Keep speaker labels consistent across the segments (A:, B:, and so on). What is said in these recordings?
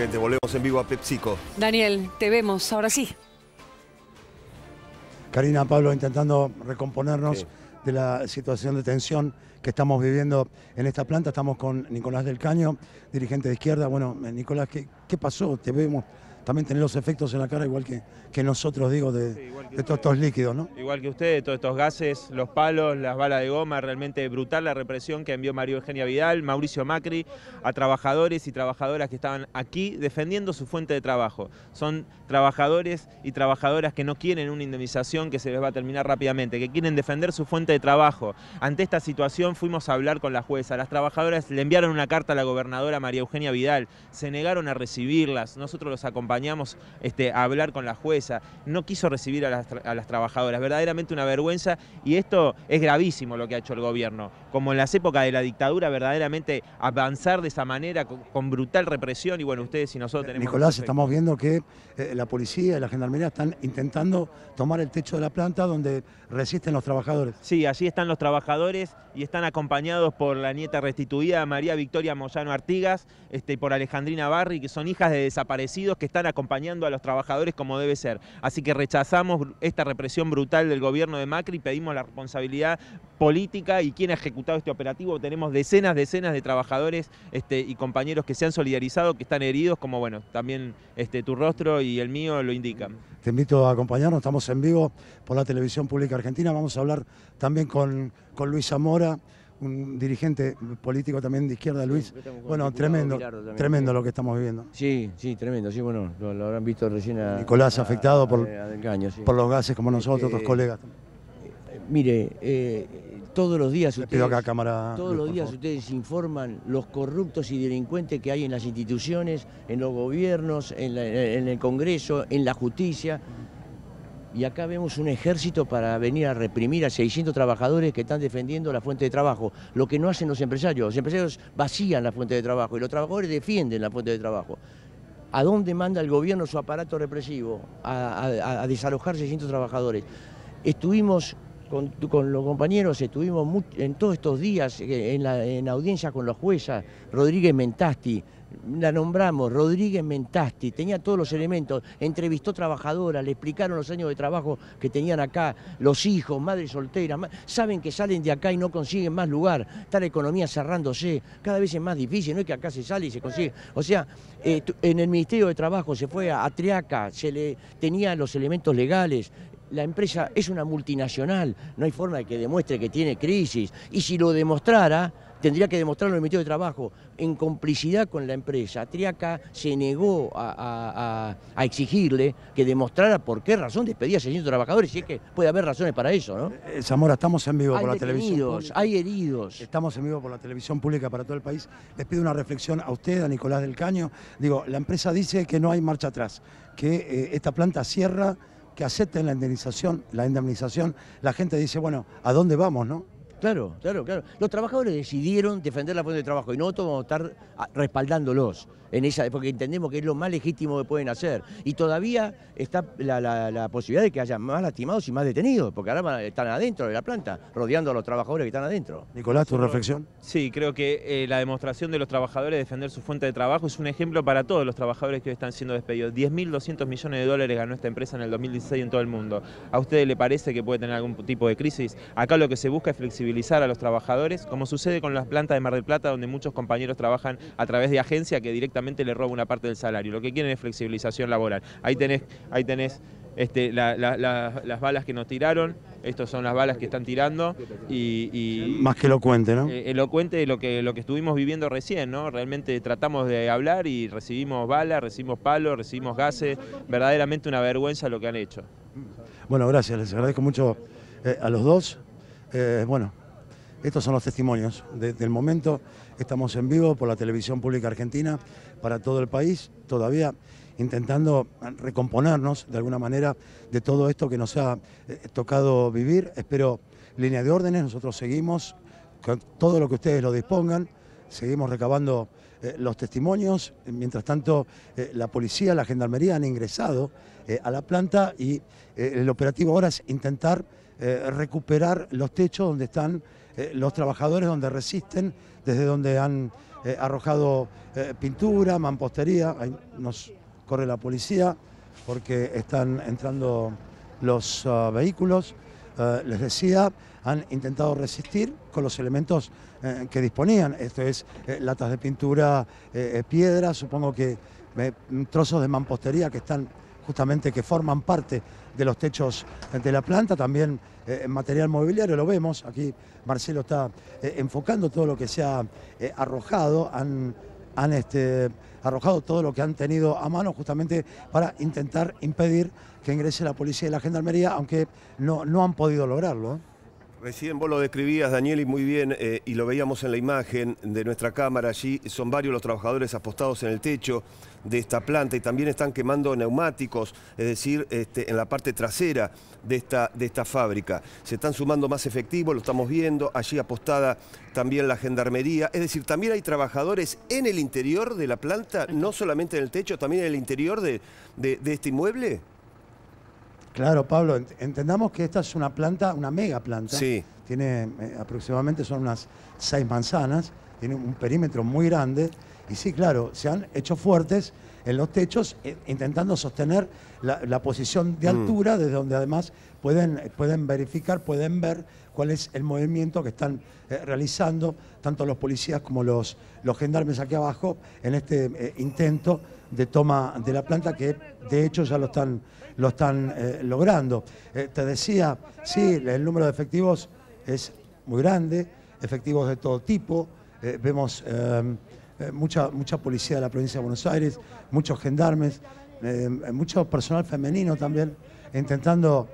A: gente, volvemos en vivo a PepsiCo.
B: Daniel, te vemos, ahora sí.
C: Karina, Pablo, intentando recomponernos
A: Sí.
C: de la situación de tensión que estamos viviendo en esta planta. Estamos con Nicolás del Caño, dirigente de izquierda. Bueno, eh, Nicolás, ¿qué, qué pasó? Te vemos también tener los efectos en la cara, igual que, que nosotros, digo, de,
D: Sí, igual que
C: de todos estos líquidos, ¿no?
D: Igual que ustedes, todos estos gases, los palos, las balas de goma, realmente brutal la represión que envió María Eugenia Vidal, Mauricio Macri, a trabajadores y trabajadoras que estaban aquí defendiendo su fuente de trabajo. Son trabajadores y trabajadoras que no quieren una indemnización que se les va a terminar rápidamente, que quieren defender su fuente de trabajo. Ante esta situación fuimos a hablar con la jueza. Las trabajadoras le enviaron una carta a la gobernadora María Eugenia Vidal, se negaron a recibirlas, nosotros los acompañamos este, a hablar con la jueza, no quiso recibir a las trabajadoras, verdaderamente una vergüenza y esto es gravísimo lo que ha hecho el gobierno, como en las épocas de la dictadura, verdaderamente avanzar de esa manera con, con brutal represión y bueno, ustedes y nosotros tenemos...
C: Nicolás, estamos viendo que eh, la policía y la gendarmería están intentando tomar el techo de la planta donde resisten los trabajadores.
D: Sí, allí están los trabajadores y están acompañados por la nieta restituida María Victoria Moyano Artigas este, y por Alejandrina Barri, que son hijas de desaparecidos que están acompañando a los trabajadores como debe ser. Así que rechazamos esta represión brutal del gobierno de Macri, pedimos la responsabilidad política y quién ha ejecutado este operativo. Tenemos decenas, decenas de trabajadores este, y compañeros que se han solidarizado, que están heridos, como bueno, también este, tu rostro y el mío lo indican.
C: Te invito a acompañarnos, estamos en vivo por la televisión pública argentina. Vamos a hablar también con, con Luis Zamora, un dirigente político también de izquierda, Luis. Bueno, tremendo, tremendo lo que estamos viviendo.
E: Sí, sí, tremendo. Sí, bueno, lo, lo habrán visto recién a.
C: Nicolás,
E: a-
C: afectado
E: a-
C: por-
E: a Del Caño, sí.
C: Por los gases como nosotros,
E: Este,
C: otros colegas.
E: Eh, Mire, eh, todos los días ustedes.
C: acá cámara.
E: Todos
C: Luis,
E: los
C: por
E: días
C: favor.
E: ustedes informan los corruptos y delincuentes que hay en las instituciones, en los gobiernos, en, la- en el Congreso, en la justicia. Y acá vemos un ejército para venir a reprimir a 600 trabajadores que están defendiendo la fuente de trabajo. Lo que no hacen los empresarios. Los empresarios vacían la fuente de trabajo y los trabajadores defienden la fuente de trabajo. ¿A dónde manda el gobierno su aparato represivo? A, a- a desalojar 600 trabajadores. Estuvimos con, los compañeros, estuvimos en todos estos días eh, en, audiencia con la jueza Rodríguez Mentasti. La nombramos, Rodríguez Mentasti, tenía todos los elementos, entrevistó trabajadoras, le explicaron los años de trabajo que tenían acá, los hijos, madres solteras, saben que salen de acá y no consiguen más lugar, está la economía cerrándose, cada vez es más difícil, no es que acá se sale y se consigue. O sea, eh, en el Ministerio de Trabajo se fue a, a Triaca, se le tenía los elementos legales, la empresa es una multinacional, no hay forma de que demuestre que tiene crisis. Y si lo demostrara, tendría que demostrarlo en el Ministerio de Trabajo, en complicidad con la empresa. Triaca se negó a, a- a- a exigirle que demostrara por qué razón despedía a 600 trabajadores, si es que puede haber razones para eso, ¿no?
C: Eh, Zamora, estamos en vivo
E: Hay
C: por la televisión.
E: detenidos,
C: pública.
E: hay heridos.
C: Estamos en vivo por la televisión pública para todo el país. Les pido una reflexión a usted, a Nicolás del Caño. Digo, la empresa dice que no hay marcha atrás, que eh, esta planta cierra, que acepten la indemnización, la indemnización. La gente dice, bueno, ¿a dónde vamos, no?
E: Claro, claro, claro. Los trabajadores decidieron defender la fuente de trabajo y nosotros vamos a estar ah, respaldándolos en esa, porque entendemos que es lo más legítimo que pueden hacer. Y todavía está la, la- la posibilidad de que haya más lastimados y más detenidos, porque ahora están adentro de la planta, rodeando a los trabajadores que están adentro.
C: Nicolás, tu reflexión.
D: Sí, creo que eh, la demostración de los trabajadores de defender su fuente de trabajo es un ejemplo para todos los trabajadores que hoy están siendo despedidos. 10.200 millones de dólares ganó esta empresa en el 2016 en todo el mundo. ¿A ustedes le parece que puede tener algún tipo de crisis? Acá lo que se busca es flexibilizar a los trabajadores, como sucede con las plantas de Mar del Plata, donde muchos compañeros trabajan a través de agencia que directamente le roba una parte del salario. Lo que quieren es flexibilización laboral. Ahí tenés, ahí tenés este, la- la- la- las balas que nos tiraron, estas son las balas que están tirando y- y
C: Más que elocuente, ¿no?
D: eh, elocuente de lo que, lo que estuvimos viviendo recién, ¿no? Realmente tratamos de hablar y recibimos balas, recibimos palos, recibimos gases, verdaderamente una vergüenza lo que han hecho.
C: Bueno, gracias, les agradezco mucho eh, a los dos. Eh, bueno, estos son los testimonios de- del momento. Estamos en vivo por la televisión pública argentina para todo el país, todavía intentando recomponernos de alguna manera de todo esto que nos ha eh, tocado vivir. Espero línea de órdenes, nosotros seguimos con todo lo que ustedes lo dispongan, seguimos recabando eh, los testimonios. Mientras tanto, la policía, la gendarmería han ingresado a la planta y el operativo ahora es intentar eh, recuperar los techos donde están eh, los trabajadores, donde resisten, desde donde han eh, arrojado pintura, mampostería, ahí nos corre la policía porque están entrando los ah, vehículos. Eh, les decía, han intentado resistir con los elementos que disponían, esto es latas de pintura, eh, piedras, supongo que trozos de mampostería que están justamente que forman parte de los techos de la planta, también material mobiliario, lo vemos, aquí Marcelo está enfocando todo lo que se ha arrojado, han, han este, arrojado todo lo que han tenido a mano justamente para intentar impedir que ingrese la policía y la gendarmería, aunque no, no han podido lograrlo.
A: Recién vos lo describías, Daniel, y muy bien, eh, y lo veíamos en la imagen de nuestra cámara allí. Son varios los trabajadores apostados en el techo de esta planta y también están quemando neumáticos, es decir, este, en la parte trasera de esta, fábrica. Se están sumando más efectivos, lo estamos viendo, allí apostada también la gendarmería. Es decir, también hay trabajadores en el interior de la planta, no solamente en el techo, también en el interior de, de este inmueble.
C: Claro, Pablo, entendamos que esta es una planta, una mega planta.
A: Sí.
C: Tiene eh, aproximadamente, son unas seis manzanas, tiene un perímetro muy grande. Y sí, claro, se han hecho fuertes en los techos, eh, intentando sostener la, posición de mm. altura, desde donde además pueden, pueden verificar, pueden ver cuál es el movimiento que están eh, realizando tanto los policías como los, los gendarmes aquí abajo en este intento de toma de la planta que de hecho ya lo están, lo están eh, logrando. Eh, te decía, sí, el número de efectivos es muy grande, efectivos de todo tipo, eh, mucha, mucha policía de la provincia de Buenos Aires, muchos gendarmes, mucho personal femenino también, intentando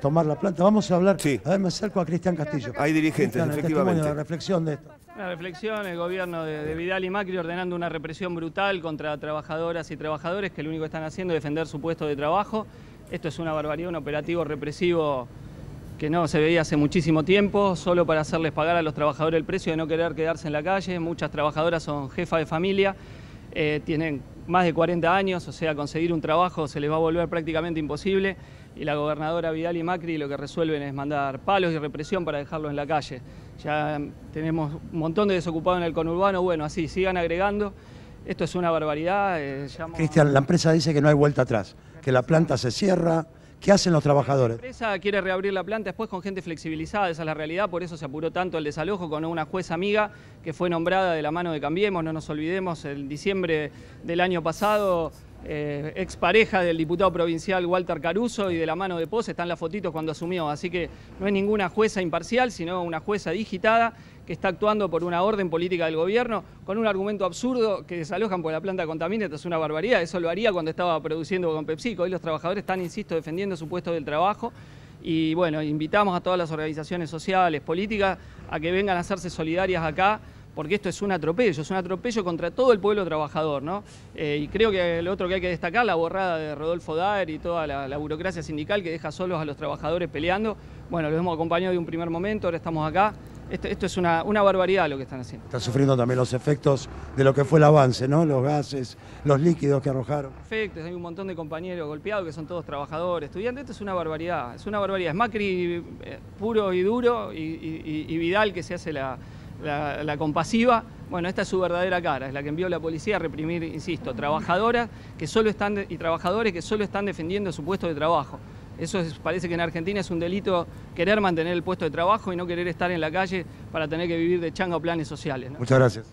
C: tomar la planta. Vamos a hablar, a ver, me acerco a Cristian Castillo.
A: Hay dirigentes, efectivamente.
C: la reflexión de esto.
F: Una reflexión, el gobierno de, Vidal y Macri ordenando una represión brutal contra trabajadoras y trabajadores que lo único que están haciendo es defender su puesto de trabajo. Esto es una barbaridad, un operativo represivo que no se veía hace muchísimo tiempo, solo para hacerles pagar a los trabajadores el precio de no querer quedarse en la calle. Muchas trabajadoras son jefas de familia, eh, tienen más de 40 años, o sea, conseguir un trabajo se les va a volver prácticamente imposible y la gobernadora Vidal y Macri lo que resuelven es mandar palos y represión para dejarlos en la calle. Ya tenemos un montón de desocupados en el conurbano, bueno, así, sigan agregando. Esto es una barbaridad.
C: Eh, Cristian, la empresa dice que no hay vuelta atrás, que la planta se cierra. ¿Qué hacen los trabajadores?
F: La empresa quiere reabrir la planta después con gente flexibilizada, esa es la realidad, por eso se apuró tanto el desalojo con una jueza amiga que fue nombrada de la mano de Cambiemos, no nos olvidemos, en diciembre del año pasado eh, expareja del diputado provincial Walter Caruso y de la mano de Pose están las fotitos cuando asumió, así que no es ninguna jueza imparcial, sino una jueza digitada que está actuando por una orden política del gobierno con un argumento absurdo que desalojan por la planta contaminante, es una barbaridad, eso lo haría cuando estaba produciendo con PepsiCo, hoy los trabajadores están, insisto, defendiendo su puesto del trabajo. Y bueno, invitamos a todas las organizaciones sociales, políticas, a que vengan a hacerse solidarias acá porque esto es un atropello, es un atropello contra todo el pueblo trabajador, ¿no? Eh, y creo que lo otro que hay que destacar, la borrada de Rodolfo Daer y toda la, burocracia sindical que deja solos a los trabajadores peleando. Bueno, los hemos acompañado de un primer momento, ahora estamos acá. Esto, es una, barbaridad lo que están haciendo.
C: Están sufriendo también los efectos de lo que fue el avance, ¿no? Los gases, los líquidos que arrojaron.
F: Efectos, hay un montón de compañeros golpeados que son todos trabajadores, estudiantes. Esto es una barbaridad, es una barbaridad. Es Macri eh, puro y duro y Vidal que se hace la, la, compasiva, bueno, esta es su verdadera cara, es la que envió la policía a reprimir, insisto, trabajadoras que solo están y trabajadores que solo están defendiendo su puesto de trabajo. Eso parece que en Argentina es un delito querer mantener el puesto de trabajo y no querer estar en la calle para tener que vivir de changa o planes sociales.
C: Muchas gracias.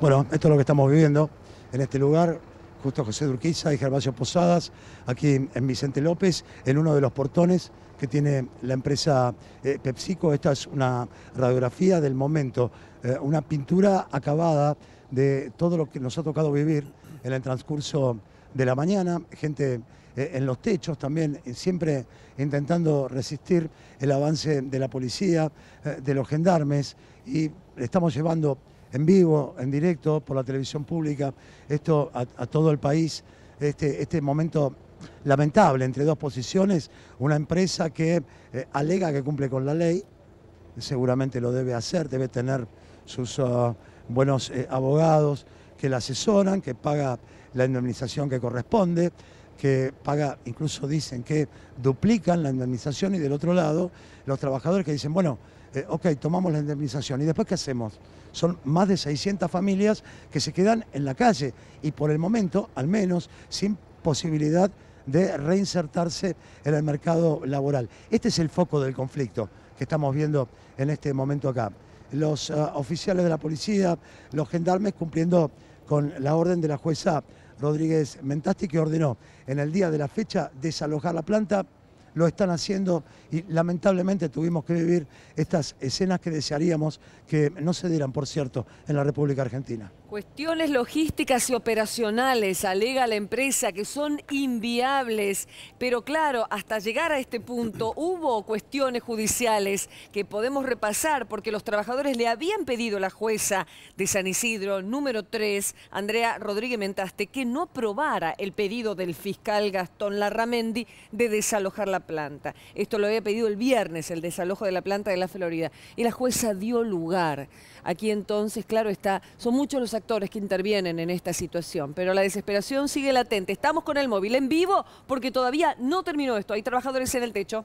C: Bueno, esto es lo que estamos viviendo en este lugar justo José Durquiza y Gervasio Posadas, aquí en Vicente López, en uno de los portones que tiene la empresa eh, PepsiCo. Esta es una radiografía del momento, eh, una pintura acabada de todo lo que nos ha tocado vivir en el transcurso de la mañana, gente eh, en los techos también, siempre intentando resistir el avance de la policía, de los gendarmes, y estamos llevando en vivo, en directo, por la televisión pública, esto a, todo el país, este, este momento lamentable entre dos posiciones, una empresa que eh, alega que cumple con la ley, seguramente lo debe hacer, debe tener sus ah, buenos eh, abogados que la asesoran, que paga la indemnización que corresponde, que paga, incluso dicen que duplican la indemnización y del otro lado los trabajadores que dicen, bueno, eh, ok, tomamos la indemnización. ¿Y después qué hacemos? Son más de 600 familias que se quedan en la calle y por el momento, al menos, sin posibilidad de reinsertarse en el mercado laboral. Este es el foco del conflicto que estamos viendo en este momento acá. Los uh, oficiales de la policía, los gendarmes cumpliendo con la orden de la jueza Rodríguez Mentasti que ordenó en el día de la fecha desalojar la planta lo están haciendo y lamentablemente tuvimos que vivir estas escenas que desearíamos que no se dieran, por cierto, en la República Argentina.
B: Cuestiones logísticas y operacionales, alega la empresa, que son inviables. Pero claro, hasta llegar a este punto hubo cuestiones judiciales que podemos repasar porque los trabajadores le habían pedido a la jueza de San Isidro, número 3, Andrea Rodríguez Mentaste, que no aprobara el pedido del fiscal Gastón Larramendi de desalojar la planta. Esto lo había pedido el viernes, el desalojo de la planta de la Florida. Y la jueza dio lugar. Aquí entonces, claro está, son muchos los actores que intervienen en esta situación, pero la desesperación sigue latente. Estamos con el móvil en vivo porque todavía no terminó esto. Hay trabajadores en el techo.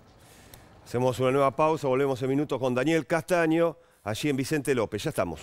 A: Hacemos una nueva pausa, volvemos en minutos con Daniel Castaño, allí en Vicente López. Ya estamos.